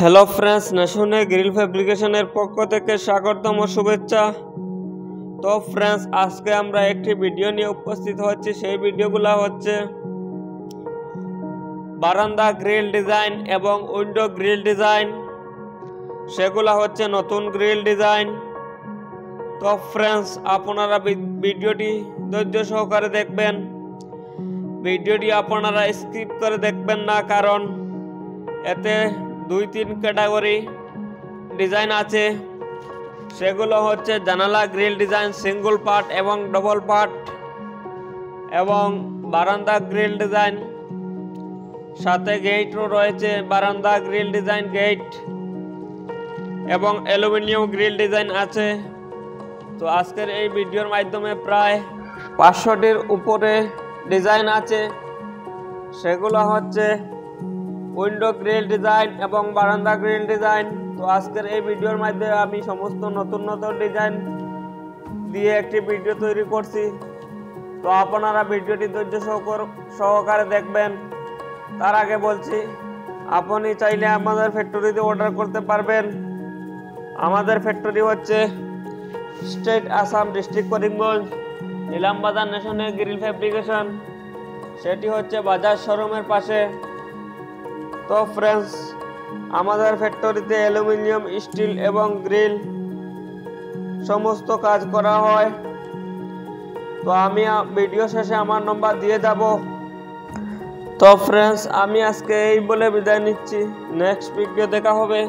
Hello friends নেশনে grill ফ্যাব্রিকেশনের পক্ষ থেকে স্বাগতম, শুভেচ্ছা। তো ফ্রেন্ডস আজকে আমরা একটি ভিডিও নিয়ে উপস্থিত হচ্ছি। সেই ভিডিওগুলো হচ্ছে বারান্দা গ্রিল ডিজাইন এবং উইন্ডো গ্রিল ডিজাইন সেগুলো হচ্ছে নতুন গ্রিল ডিজাইন তো ফ্রেন্ডস আপনারা ভিডিওটি ধৈর্য সহকারে দেখবেন। ভিডিওটি আপনারা স্কিপ করে দেখবেন না, কারণ এতে দুই তিন ক্যাটাগরি ডিজাইন আছে। সেগুলো হচ্ছে জানালা গ্রিল ডিজাইন সিঙ্গল পার্ট এবং ডবল পার্ট এবং বারান্দা গ্রিল ডিজাইন সাথে গেটও রয়েছে বারান্দা গ্রিল ডিজাইন গেট এবং অ্যালুমিনিয়াম গ্রিল ডিজাইন আছে। তো আজকের এই ভিডিওর মাধ্যমে প্রায় পাঁচশোটির উপরে ডিজাইন আছে। সেগুলো হচ্ছে উইন্ডো গ্রিল ডিজাইন এবং বারান্দা গ্রিল ডিজাইন। তো আজকের এই ভিডিওর মাধ্যমে আমি সমস্ত নতুন নতুন ডিজাইন দিয়ে একটি ভিডিও তৈরি করছি। তো আপনারা ভিডিওটি ধৈর্য সহকর- দেখবেন। তার আগে বলছি, আপনি চাইলে আমাদের ফ্যাক্টরিতে অর্ডার করতে পারবেন। আমাদের ফ্যাক্টরি হচ্ছে state Assam district Karimganj Ilambazar national grill fabrication. সেটি হচ্ছে বাজার শোরুমের পাশে। তো ফ্রেন্ডস আমাদের ফ্যাক্টরিতে অ্যালুমিনিয়াম, স্টিল এবং গ্রিল সমস্ত কাজ করা হয়। তো আমি ভিডিও শেষে আমার নম্বর দিয়ে যাব। তো ফ্রেন্ডস আমি আজকে এই বলে বিদায় নিচ্ছি। নেক্সট ভিডিও দেখা হবে।